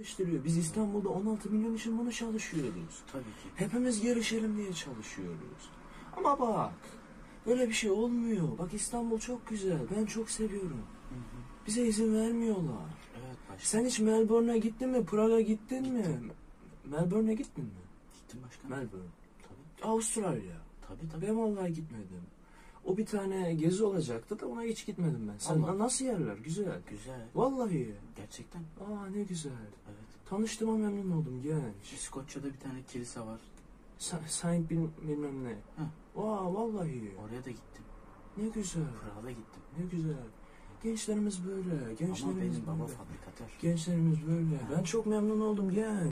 Geliştiriyor. Biz İstanbul'da 16 milyon için bunu çalışıyoruz. Tabii ki. Hepimiz gelişelim diye çalışıyoruz. Ama bak, böyle bir şey olmuyor. Bak İstanbul çok güzel, ben çok seviyorum. Hı hı. Bize izin vermiyorlar. Evet başkanım. Sen hiç Melbourne'e gittin mi? Prag'a gittin mi? Melbourne'e gittin mi? Gittim başkanım. Melbourne. Tabii. Avustralya. Tabii tabii. Ben vallahi gitmedim. O bir tane gezi olacaktı da ona hiç gitmedim ben. Sen Allah. nasıl yerler? Güzel. Güzel. Vallahi. Gerçekten. Aa ne güzel. Evet. Tanıştığıma memnun oldum genç. İskoçya'da bir tane kilise var. Sa- Saint bil- bilmem ne. Heh. Aa vallahi. Oraya da gittim. Ne güzel. Prag'a gittim. Ne güzel. Gençlerimiz böyle. Ama Gençlerimiz benim baba böyle. fabrikatör. Gençlerimiz böyle. Ben çok memnun oldum genç.